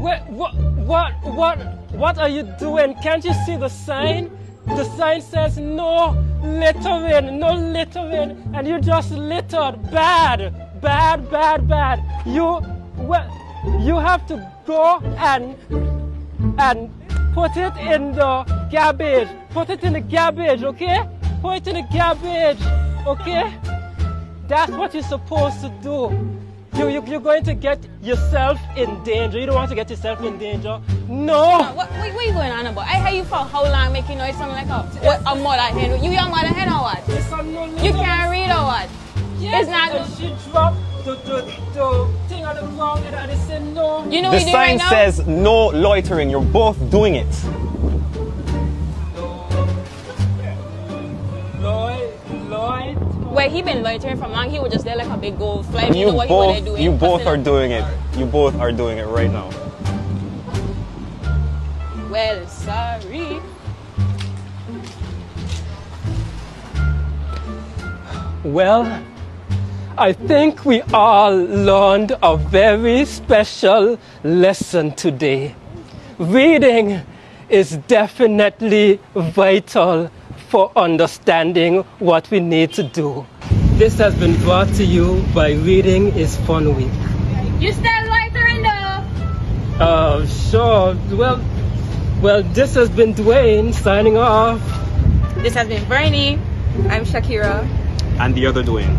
What, what, what, what, are you doing? Can't you see the sign? The sign says no littering, no littering, and you just littered. Bad, bad, bad, bad. You, well, you have to go and and put it in the garbage. Put it in the garbage, okay? Put it in the garbage, okay? That's what you're supposed to do. You, you, you're going to get yourself in danger. You don't want to get yourself in danger. No! Uh, what, what, what you going on about? I hear you for how long making noise sound like a, what, a mother hen. You young mother hen or what? It's a no You can't read or what? Yes, It's not- and she dropped the, the, the thing on the ground and they said no. You know The what you sign right says no loitering. You're both doing it. Lloyd. Where he been loitering from long, he was just there like a big gold fly. You, You know what he was both, there doing? you both are doing it. You both are doing it right now. Well, sorry. Well, I think we all learned a very special lesson today. Reading is definitely vital for understanding what we need to do. This has been brought to you by Reading is Fun Week. You still loitering though? Uh, sure. Well, well, this has been Dwain signing off. This has been Bernie. I'm Shakira. And the other doing.